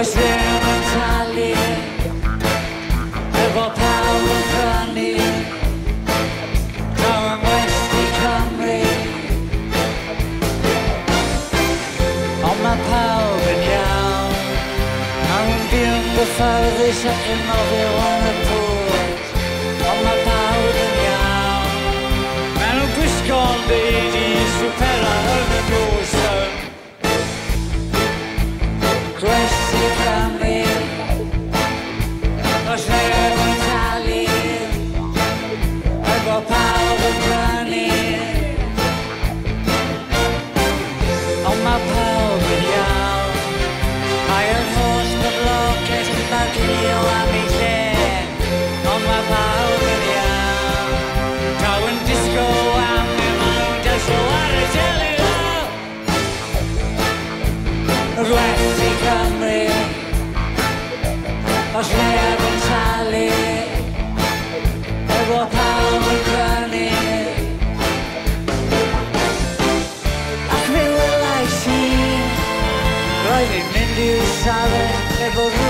Oes ddim yn talu Efo pawb yn prynu Draw yn westi Cymru Ond mae pawb yn iawn o'n Os neb yn talu Efo Roedd i'n mynd i'w safell Efo rhywun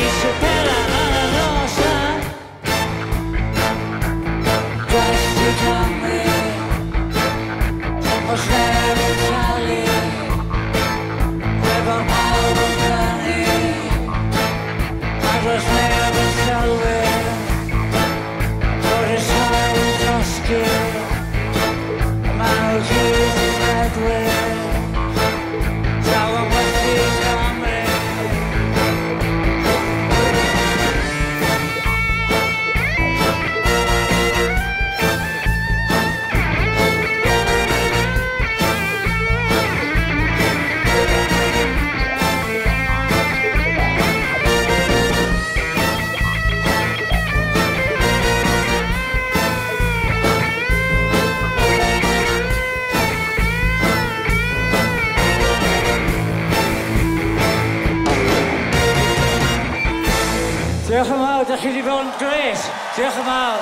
O, da chi wedi bod yn gres. Diolch yn fawr.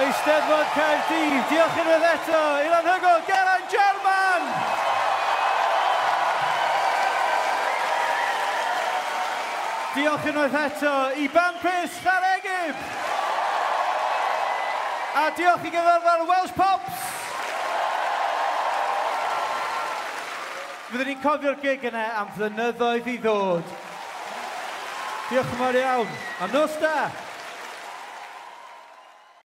Eisteddfod Caerdydd, diolch unwaith eto, Ilan anhygol Geraint German! Diolch unwaith eto i Bampus Pris A diolch i gyfer Welsh Pops! Fyddwn ni'n cofio'r gig yna am flynyddoedd i ddod. Diolch yn fawr iawn. A nos da!